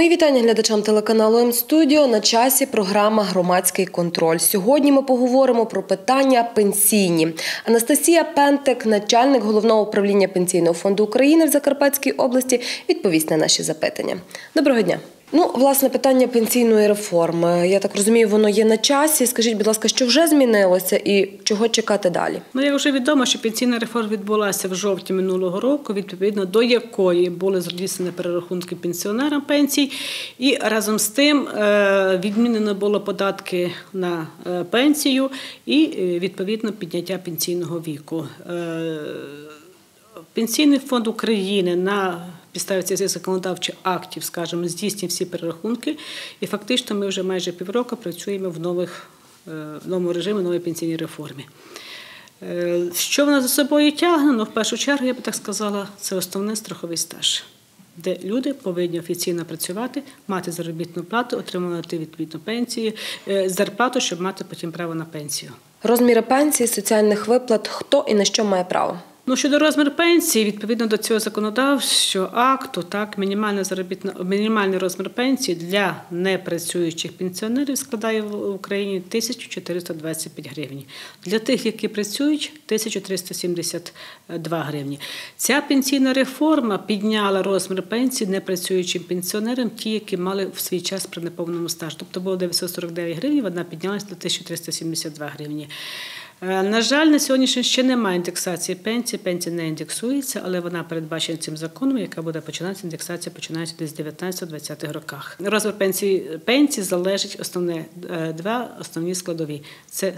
Мої вітання глядачам телеканалу М-студіо. На часі програма Громадський контроль. Сьогодні ми поговоримо про питання пенсійні. Анастасія Пентек, начальник головного управління пенсійного фонду України в Закарпатській області, відповість на наші запитання. Доброго дня. Ну, власне, питання пенсійної реформи. Я так розумію, воно є на часі. Скажіть, будь ласка, що вже змінилося і чого чекати далі? Ну, як вже відомо, що пенсійна реформа відбулася в жовтні минулого року, відповідно до якої були здійснені перерахунки пенсіонерам пенсій, і разом з тим е, відмінено було податки на е, пенсію і е, відповідно підняття пенсійного віку. Пенсійний фонд України на підставі цих законодавчих актів, скажімо, здійснює всі перерахунки, і фактично ми вже майже півроку працюємо в нових в новому режимі, новій пенсійній реформі. Що вона за собою тягне? Ну, в першу чергу, я би так сказала, це основний страховий стаж, де люди повинні офіційно працювати, мати заробітну плату, отримувати відповідну пенсію, зарплату, щоб мати потім право на пенсію. Розміри пенсії, соціальних виплат, хто і на що має право? Ну, щодо розміру пенсії, відповідно до цього законодавчого акту, так мінімальна заробітна мінімальний розмір пенсії для непрацюючих пенсіонерів складає в Україні 1425 гривень. Для тих, які працюють, 1372 гривні. Ця пенсійна реформа підняла розмір пенсії непрацюючим пенсіонерам, ті, які мали в свій час при неповному стажу. Тобто було 949 гривень, вона піднялася до 1372 гривні. Е, на жаль, на сьогоднішній ще немає індексації пенсії. Пенсія не індексується, але вона передбачена цим законом, яка буде починатися індексація починається десь в 19-20-х роках. Розмір пенсії пенсії залежить основне е, два основні складові: це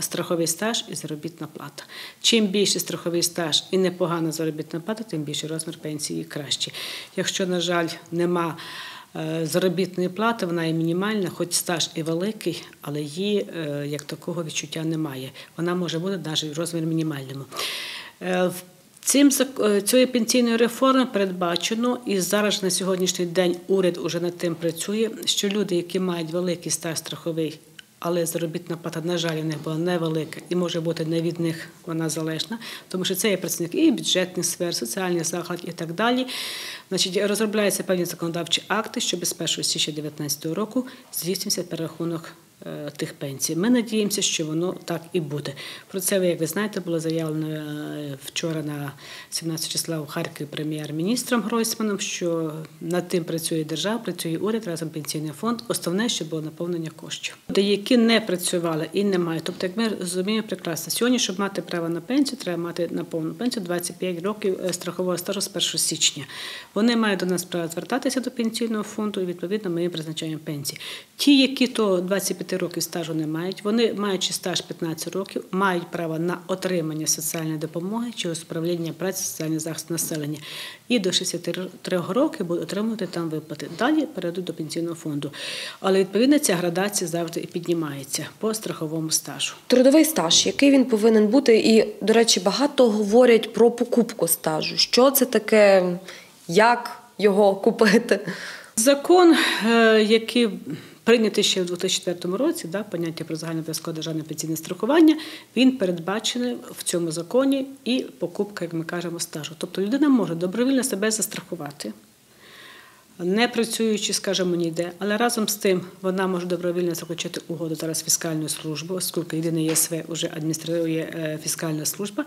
страховий стаж і заробітна плата. Чим більше страховий стаж і непогана заробітна плата, тим більше розмір пенсії краще. Якщо, на жаль, нема заробітної плати, вона є мінімальна, хоч стаж і великий, але її е, як такого відчуття немає. Вона може бути навіть в розмірі мінімальному. Е, цим цією пенсійною реформою передбачено, і зараз на сьогоднішній день уряд уже над тим працює, що люди, які мають великий стаж страховий але заробітна плата, на жаль, у них була невелика і може бути не від них вона залежна, тому що це є працівник і бюджетних сфер, соціальних заклад і так далі. Значить, розробляються певні законодавчі акти, щоб з 1 січня 2019 року здійснився перерахунок тих пенсій. Ми надіємося, що воно так і буде. Про це, як ви знаєте, було заявлено е, вчора на 17 числа у Харкові прем'єр-міністром Гройсманом, що над тим працює держава, працює уряд разом пенсійний фонд. Основне, що було наповнення коштів, Де які не працювали і не мають. Тобто, як ми розуміємо прекрасно, сьогодні, щоб мати право на пенсію, треба мати на повну пенсію 25 років е, страхового стажу з 1 січня. Вони мають до нас право звертатися до пенсійного фонду, і відповідно ми призначаємо пенсії. Ті, які то 25 років стажу не мають. Вони, маючи стаж 15 років, мають право на отримання соціальної допомоги чи управління праці соціальний захист населення. І до 63 років будуть отримувати там виплати. Далі перейдуть до пенсійного фонду. Але відповідно ця градація завжди і піднімається по страховому стажу. Трудовий стаж, який він повинен бути, і, до речі, багато говорять про покупку стажу. Що це таке, як його купити? Закон, е, який прийнятий ще в 2004 році, да, поняття про загальнообов'язкове державне пенсійне страхування, він передбачений в цьому законі і покупка, як ми кажемо, стажу. Тобто людина може добровільно себе застрахувати не працюючи, скажімо, ніде, але разом з тим вона може добровільно заключити угоду зараз фіскальної служби, оскільки єдине ЄСВ вже адмініструє е, фіскальна служба,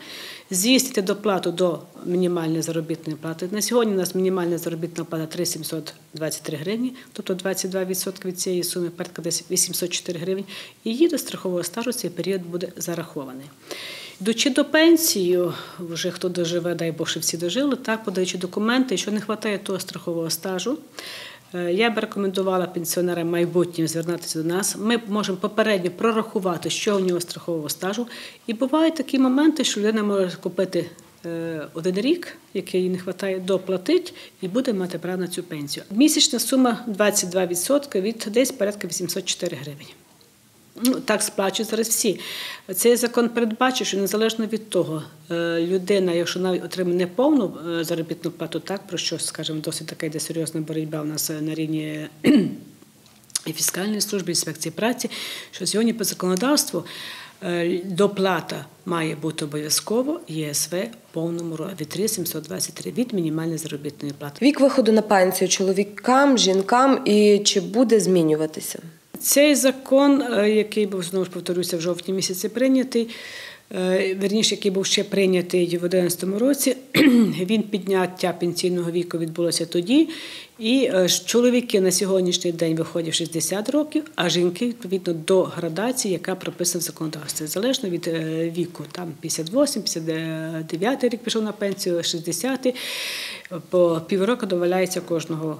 здійснити доплату до мінімальної заробітної плати. На сьогодні у нас мінімальна заробітна плата 3723 гривні, тобто 22% від цієї суми, десь 804 гривень, і її до страхового стажу цей період буде зарахований. Йдучи до пенсії, вже хто доживе, дай Бог, що всі дожили, так, подаючи документи, що не вистачає того страхового стажу. Е, я б рекомендувала пенсіонерам майбутнім звернутися до нас. Ми можемо попередньо прорахувати, що у нього страхового стажу. І бувають такі моменти, що людина може купити е, один рік, який їй не вистачає, доплатить і буде мати право на цю пенсію. Місячна сума 22% від десь порядка 804 гривень. Ну, так сплачують зараз всі. Цей закон передбачив, що незалежно від того, е, людина, якщо навіть отримає неповну е, заробітну плату, так про що, скажімо, досить така йде серйозна боротьба у нас на рівні і фіскальної служби, інспекції праці, що сьогодні по законодавству Е, Доплата має бути обов'язково ЄСВ повному розмірі 3723 від мінімальної заробітної плати. Вік виходу на пенсію чоловікам, жінкам і чи буде змінюватися? Цей закон, е, який був знову ж повторюся в жовтні місяці прийнятий, е, верніше, який був ще прийнятий в 2011 році, він підняття пенсійного віку відбулося тоді. І е, чоловіки на сьогоднішній день виходять 60 років, а жінки відповідно до градації, яка прописана в законодавстві, залежно від віку. Там 58, 59 рік пішов на пенсію, 60, по півроку додається кожного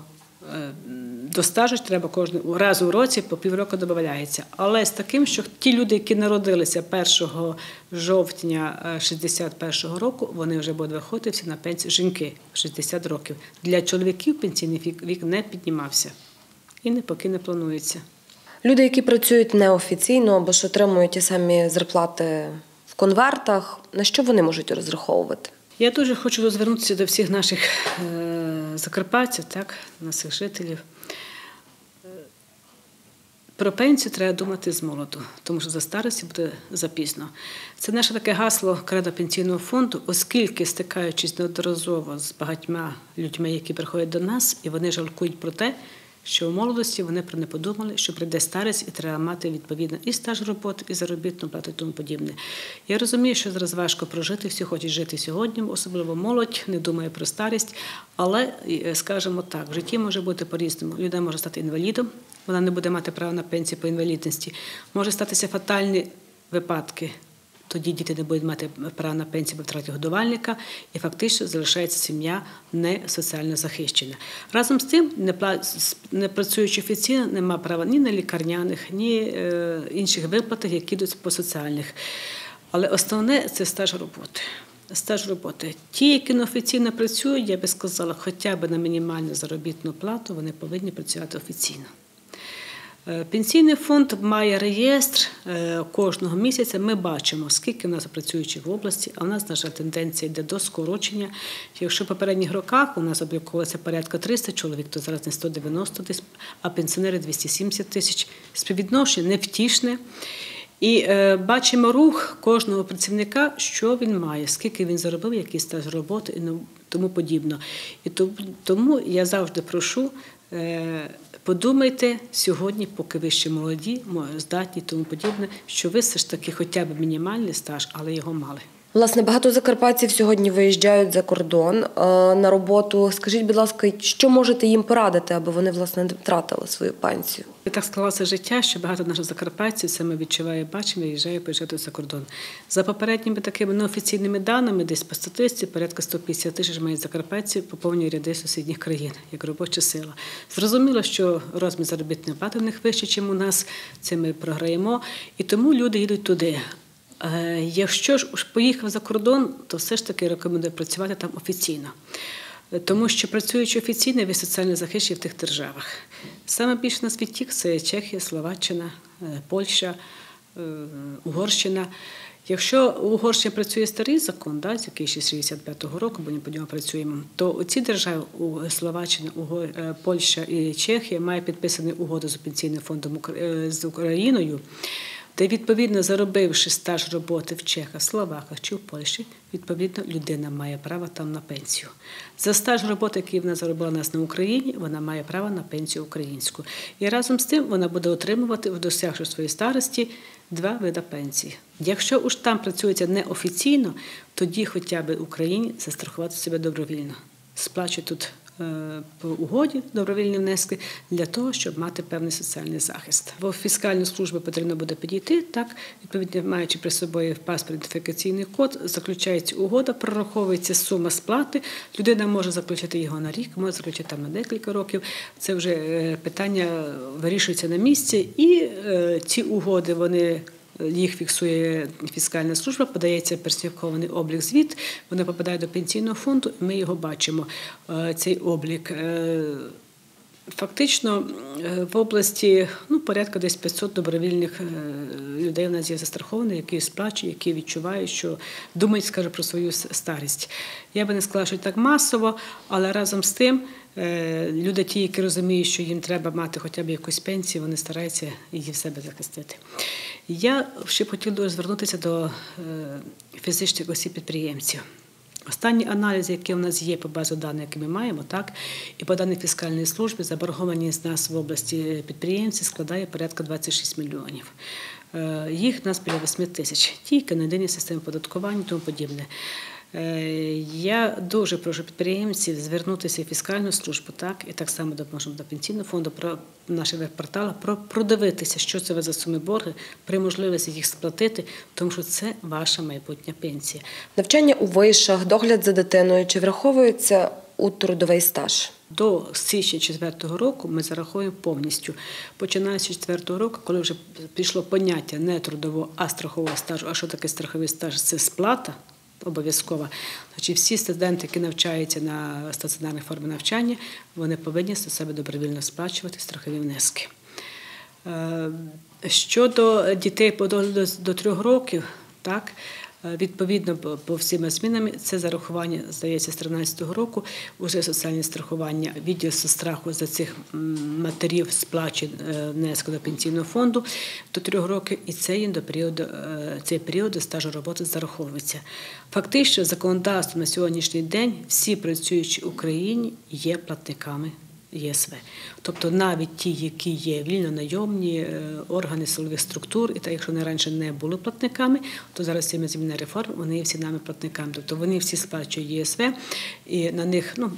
до стажу треба кожного раз у році по півроку додається. Але з таким, що ті люди, які народилися 1 жовтня 61-го року, вони вже будуть виходити всі на пенсію жінки 60 років. Для чоловіків пенсійний вік, вік не піднімався і не поки не планується. Люди, які працюють неофіційно або ж отримують ті самі зарплати в конвертах, на що вони можуть розраховувати? Я дуже хочу звернутися до всіх наших е, закарпатців, так, наших жителів. Про пенсію треба думати з молоду, тому що за старості буде запізно. Це наше таке гасло кредо пенсійного фонду, оскільки стикаючись неодноразово з багатьма людьми, які приходять до нас, і вони жалкують про те, що в молодості вони про не подумали, що прийде старість і треба мати відповідно і стаж роботи, і заробітну плату, і тому подібне. Я розумію, що зараз важко прожити, всі хочуть жити сьогодні, особливо молодь, не думає про старість. Але, е, скажімо так, в житті може бути по-різному. Людина може стати інвалідом, вона не буде мати права на пенсію по інвалідності. Може статися фатальні випадки. Тоді діти не будуть мати права на пенсію по втраті годувальника, і фактично залишається сім'я не соціально захищена. Разом з тим, не, працюючи офіційно, нема права ні на лікарняних, ні е, інших виплатах, які йдуть по соціальних. Але основне це стаж роботи. Стаж роботи. Ті, які неофіційно працюють, я би сказала, хоча б на мінімальну заробітну плату, вони повинні працювати офіційно. Е, Пенсійний фонд має реєстр е, кожного місяця. Ми бачимо, скільки в нас працюючих в області, а в нас, на жаль, тенденція йде до скорочення. Якщо в попередніх роках у нас обліковувалося порядка 300 чоловік, то зараз не 190 десь, а пенсіонери 270 тисяч. Співвідношення невтішне. І е, бачимо рух кожного працівника, що він має, скільки він заробив, який стаж роботи і ну, тому подібно. І тому я завжди прошу. Е, Подумайте сьогодні, поки ви ще молоді, мо- здатні тому подібне, що ви все ж таки хоча б мінімальний стаж, але його мали. Власне, багато закарпатців сьогодні виїжджають за кордон е, на роботу. Скажіть, будь ласка, що можете їм порадити, аби вони власне не втратили свою пенсію? Так склалося життя, що багато наших закарпатців ми відчуває, бачимо, виїжджає поїжджати за кордон. За попередніми такими неофіційними даними, десь по статистиці, порядка 150 тисяч мають закарпатців поповнює ряди сусідніх країн як робоча сила. Зрозуміло, що розмір заробітної плати в них вищий, ніж у нас. Це ми програємо, і тому люди їдуть туди. Е, Якщо ж поїхав за кордон, то все ж таки рекомендую працювати там офіційно. Е, Тому що працюючи офіційно, ви соціально захищені в тих державах. Саме більше на світі це Чехія, Словаччина, е, Польща, Угорщина. Якщо у Угорщині працює старий закон, да, який ще з 65-го року, бо ми по ньому працюємо, то ці держави Словаччина, Польща і Чехія мають підписані угоду з пенсійним фондом з Україною, де відповідно заробивши стаж роботи в Чехах, Словаках чи в Польщі, відповідно людина має право там на пенсію. За стаж роботи, який вона заробила нас на Україні, вона має право на пенсію українську. І разом з тим вона буде отримувати, досягши своєї старості, два види пенсії. Якщо уж там працюється неофіційно, тоді хоча б Україні застрахувати себе добровільно. Сплачує тут по угоді добровільні внески для того, щоб мати певний соціальний захист. В фіскальну службу потрібно буде підійти, так, відповідно, маючи при собі паспорт ідентифікаційний код, заключається угода, прораховується сума сплати. Людина може заключити його на рік, може заключити там на декілька років. Це вже е, питання вирішується на місці, і е, ці угоди вони їх фіксує фіскальна служба, подається персифікований облік звіт, вони попадають до пенсійного фонду, і ми його бачимо, е, цей облік. Е, Фактично е, в області ну, порядка десь 500 добровільних людей у нас є застраховані, які сплачують, які відчувають, що думають, скажу, про свою старість. Я би не сказала, що так масово, але разом з тим люди, ті, які розуміють, що їм треба мати хоча б якусь пенсію, вони стараються її в себе захистити. Я ще б хотіла звернутися до е, фізичних осіб підприємців. Останні аналізи, які у нас є по базу даних, які ми маємо, так і по даній фіскальної служби, заборгованість нас в області підприємців складає порядка 26 мільйонів. Е, Їх у нас біля 8 тисяч, тільки на єдиній системі податкування і тому подібне. Е, Я дуже прошу підприємців звернутися в фіскальну службу, так і так само допоможемо до пенсійного фонду про наших веб-порталах, про продивитися, що це за суми борги, при можливості їх сплатити, тому що це ваша майбутня пенсія. Навчання у вишах, догляд за дитиною чи враховується у трудовий стаж? До січня 4 року ми зараховуємо повністю. Починаючи з 4 року, коли вже пішло поняття не трудового, а страхового стажу. А що таке страховий стаж? Це сплата обов'язкова. Значить, всі студенти, які навчаються на стаціонарних формах навчання, вони повинні за себе добровільно сплачувати страхові внески. Е, Щодо дітей по догляду до трьох років, так. Е, Відповідно, по- всіма змінами це зарахування, здається, з 13-го року уже соціальне страхування, відділ страху за цих матерів сплачує е, внесок до пенсійного фонду до трьох років, і це їм до періоду, е, цей період стажу роботи зараховується. Фактично, законодавство на сьогоднішній день всі працюючі в Україні є платниками ЄСВ. Тобто навіть ті, які є вільнонайомні е, органи силових структур, і так, якщо вони раніше не були платниками, то зараз цими змінами реформ вони всі нами платниками. Тобто вони всі сплачують ЄСВ, і на них ну,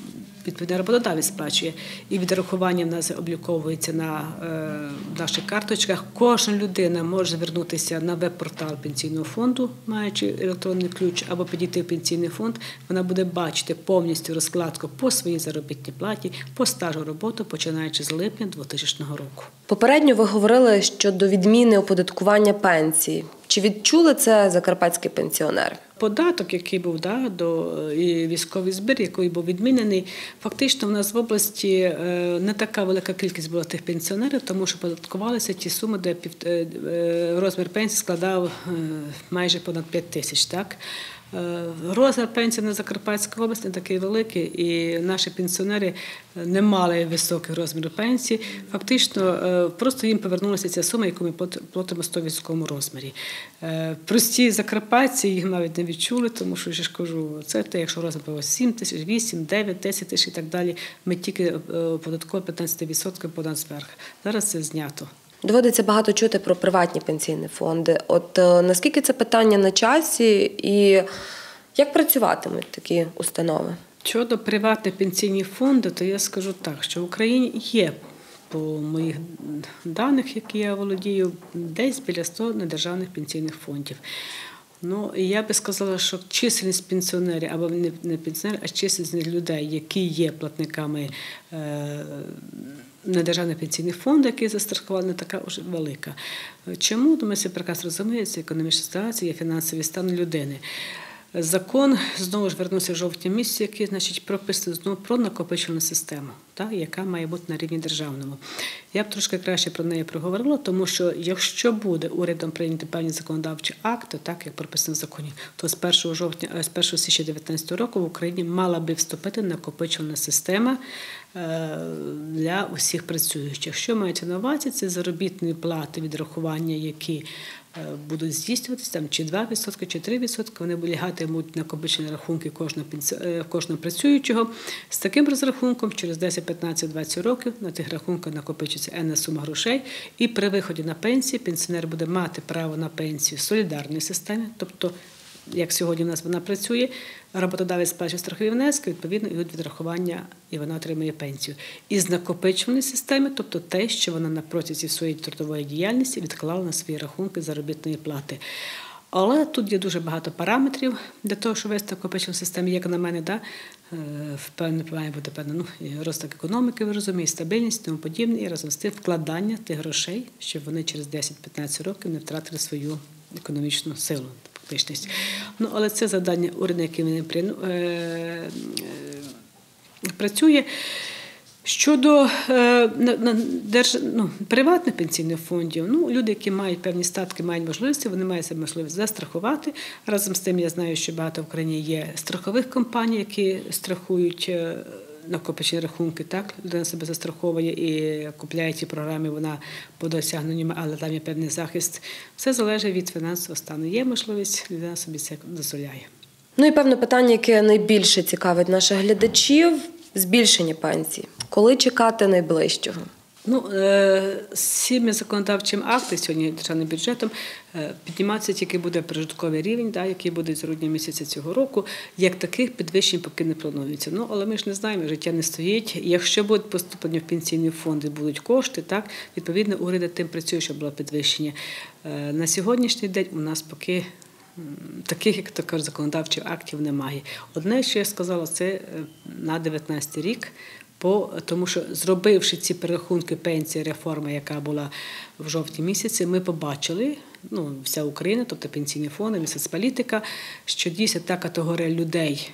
відповідно роботодавець сплачує. І відрахування в нас обліковується на е, наших карточках. Кожна людина може звернутися на веб-портал пенсійного фонду, маючи електронний ключ, або підійти в пенсійний фонд. Вона буде бачити повністю розкладку по своїй заробітній платі, по стажу роботи, починаючи з липня 2000 року. Попередньо ви говорили щодо відміни оподаткування пенсії. Чи відчули це закарпатські пенсіонери? Податок, який був да, до і військовий збір, який був відмінений, фактично в нас в області е, не така велика кількість була тих пенсіонерів, тому що податкувалися ті суми, де е, е, розмір пенсії складав майже понад 5 тисяч. Так? Е, Розмір пенсії на Закарпатській області не такий великий, і наші пенсіонери не мали високих розмірів пенсії. Фактично, е, просто їм повернулася ця сума, яку ми плат- платимо 100 військовому розмірі. Е, Прості закарпатці їх навіть не відчули, тому що я ж кажу, це те, якщо розмір було 7 тисяч, 8, 9, 10 тисяч і так далі. Ми тільки е, податково 15% понад зверх. Зараз це знято. Доводиться багато чути про приватні пенсійні фонди. От е, наскільки це питання на часі, і як працюватимуть такі установи? Щодо приватних пенсійних фондів, то я скажу так, що в Україні є, по моїх даних, які я володію, десь біля 100 недержавних пенсійних фондів. Ну, я би сказала, що чисельність пенсіонерів, або не, не пенсіонерів, а чисельність людей, які є платниками е, недержавних пенсійних фондів, які застрахували, не така вже велика. Чому? Тому що прекрасно розуміє, це економічна ситуація, фінансовий стан людини. Закон знову ж вернувся в жовтні місяці, який значить прописує знову про накопичувальну систему, та, яка має бути на рівні державному. Я б трошки краще про неї проговорила, тому що якщо буде урядом прийняти певні законодавчі акти, так як прописано в законі, то з 1 жовтня, е, з 1 січня 2019 року в Україні мала би вступити накопичувальна система для усіх працюючих. Що мається на увазі? Це заробітні плати, відрахування, які е, будуть здійснюватися там чи 2%, чи 3%, вони лягатимуть накопичені рахунки кожного, е, кожного працюючого. З таким розрахунком через 10, 15, 20 років на тих рахунках накопичується енна сума грошей, і при виході на пенсію пенсіонер буде мати право на пенсію в солідарній системі, тобто як сьогодні в нас вона працює, роботодавець сплачує страхові внески, відповідно, йдуть відрахування, і вона отримує пенсію. І з накопичувальної системи, тобто те, що вона на протязі своєї трудової діяльності відклала на свої рахунки заробітної плати. Але тут є дуже багато параметрів для того, щоб вести накопичувальну систему, як на мене, да, е, впевнено, має певно, ну, розвиток економіки, ви розумієте, стабільність, тому подібне, і разом з тим вкладання тих грошей, щоб вони через 10-15 років не втратили свою економічну силу фактичність. Ну, але це завдання уряду, яке він е, е, працює. Щодо е, ну, приватних пенсійних фондів, ну, люди, які мають певні статки, мають можливості, вони мають можливість застрахувати. Разом з тим, я знаю, що багато в Україні є страхових компаній, які страхують накопичені рахунки, так людина себе застраховує і купляє ті програми. Вона по досягненню, але там є певний захист. Все залежить від фінансового стану. Є можливість, людина собі це дозволяє. Ну і певне питання, яке найбільше цікавить наших глядачів збільшення пенсії. Коли чекати найближчого? Ну, е, з цими законодавчими актами сьогодні державним бюджетом е, підніматися тільки буде прожитковий рівень, да, який буде з грудня місяця цього року. Як таких підвищень поки не планується. Ну, але ми ж не знаємо, життя не стоїть. Якщо будуть поступлення в пенсійні фонди, будуть кошти, так, відповідно, уряд тим працює, щоб було підвищення. Е, На сьогоднішній день у нас поки таких, як то кажуть, законодавчих актів немає. Одне, що я сказала, це е, на 19 рік. По тому, що зробивши ці перерахунки пенсії, реформи, яка була в жовтні місяці, ми побачили, ну вся Україна, тобто пенсійні фонди, місяцполітика, що дійсно та категорія людей,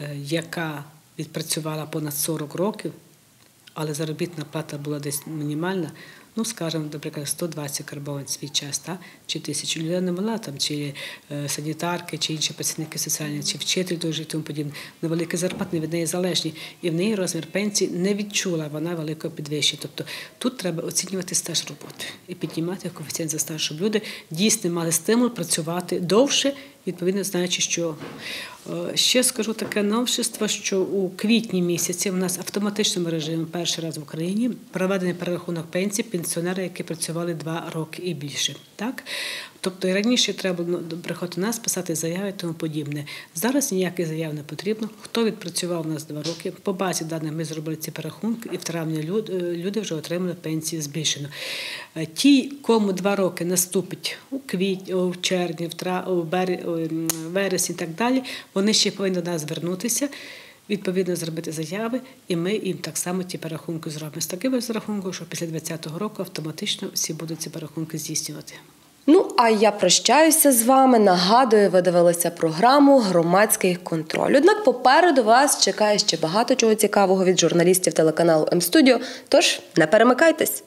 е, яка відпрацювала понад 40 років, але заробітна плата була десь мінімальна. Ну, скажімо, наприклад, 120 карбований свій час, та? чи тисячу людей не мала, там, чи е, санітарки, чи інші працівники соціальні, чи вчитель дуже тому подібне. Невеликі зарплати від неї залежні. І в неї розмір пенсії не відчула вона великого підвищення. Тобто тут треба оцінювати стаж роботи і піднімати коефіцієнт за стаж, щоб люди дійсно мали стимул працювати довше, відповідно знаючи, що Е, Ще скажу таке новшество, що у квітні місяці в нас автоматичним режимі перший раз в Україні проведений перерахунок пенсій пенсіонери, які працювали два роки і більше. Так? Тобто і раніше треба було приходити нас, писати заяви і тому подібне. Зараз ніяких заяв не потрібно. Хто відпрацював у нас два роки, по базі даних ми зробили ці перерахунки, і в травні е, люди вже отримали пенсії збільшено. Е, Ті, кому два роки наступить у квітні, у червні, в вересні і так далі, вони ще повинні до нас звернутися. Відповідно, зробити заяви, і ми їм так само ті перерахунки зробимо. З таким розрахунком, що після 2020 року автоматично всі будуть ці перерахунки здійснювати. Ну а я прощаюся з вами. Нагадую, ви дивилися програму Громадський контроль. Однак попереду вас чекає ще багато чого цікавого від журналістів телеканалу М-студіо. Тож не перемикайтесь.